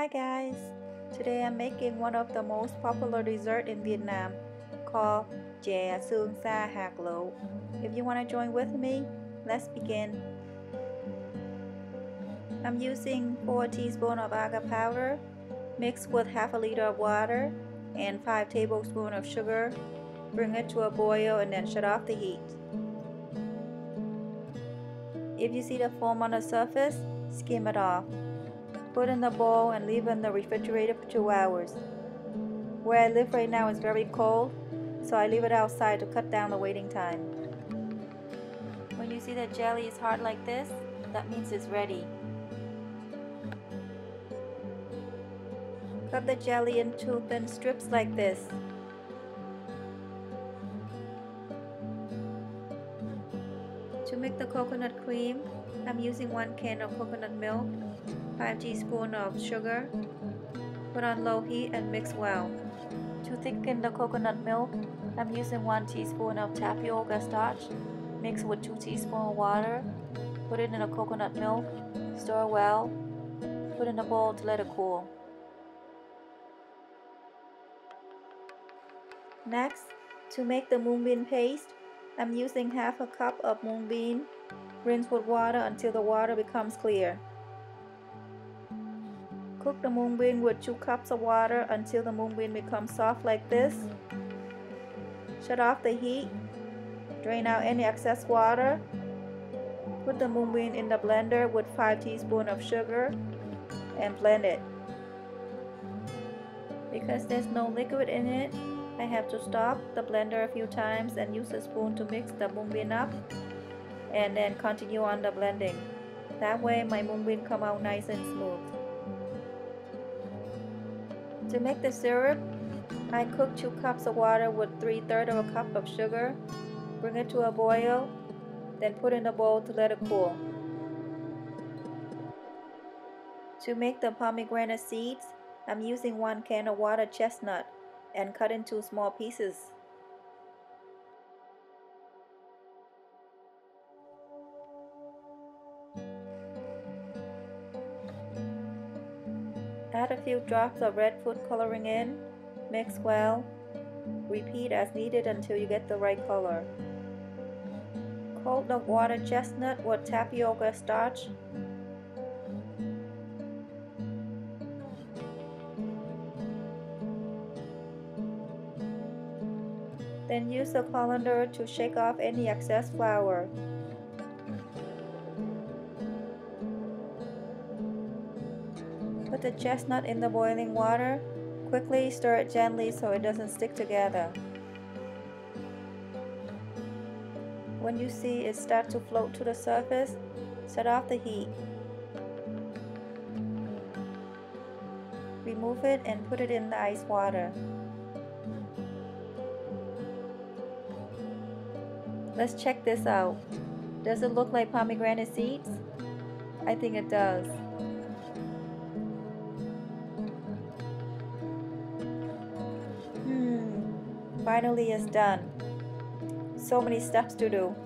Hi guys! Today I'm making one of the most popular dessert in Vietnam called Chè Sương Sa Hạt Lựu. If you want to join with me, let's begin. I'm using 4 teaspoons of agar powder mixed with half a liter of water and 5 tablespoons of sugar. Bring it to a boil and then shut off the heat. If you see the foam on the surface, skim it off. Put in the bowl and leave in the refrigerator for 2 hours. Where I live right now is very cold, so I leave it outside to cut down the waiting time. When you see the jelly is hard like this, that means it's ready. Cut the jelly into thin strips like this. Make the coconut cream, I'm using 1 can of coconut milk, 5 teaspoon of sugar. Put on low heat and mix well. To thicken the coconut milk, I'm using 1 teaspoon of tapioca starch mixed with 2 teaspoon of water. Put it in the coconut milk, stir well, put in a bowl to let it cool. Next, to make the mung bean paste, I'm using half a cup of mung bean. Rinse with water until the water becomes clear. Cook the mung bean with 2 cups of water until the mung bean becomes soft like this. Shut off the heat. Drain out any excess water. Put the mung bean in the blender with 5 teaspoons of sugar and blend it. Because there's no liquid in it, I have to stop the blender a few times and use a spoon to mix the mung bean up and then continue on the blending. That way my mung bean come out nice and smooth. To make the syrup, I cook 2 cups of water with 3 thirds of a cup of sugar. Bring it to a boil, then put in a bowl to let it cool. To make the pomegranate seeds, I'm using 1 can of water chestnut and cut into small pieces. Add a few drops of red food coloring in, mix well, repeat as needed until you get the right color. Coat the water chestnut with tapioca starch Then use a colander to shake off any excess flour. Put the chestnut in the boiling water. Quickly stir it gently so it doesn't stick together. When you see it start to float to the surface, set off the heat. Remove it and put it in the ice water. Let's check this out. Does it look like pomegranate seeds? I think it does. Hmm, finally it's done. So many steps to do,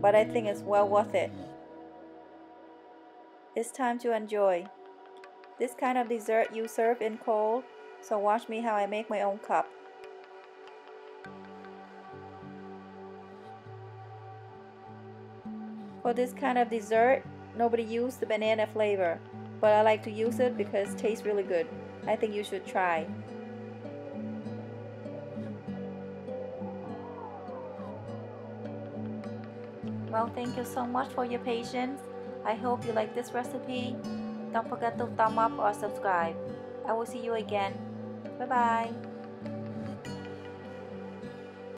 but I think it's well worth it. It's time to enjoy. This kind of dessert you serve in cold, so watch me how I make my own cup. For this kind of dessert, nobody used the banana flavor, but I like to use it because it tastes really good. I think you should try. Well, thank you so much for your patience. I hope you like this recipe. Don't forget to thumb up or subscribe. I will see you again. Bye bye.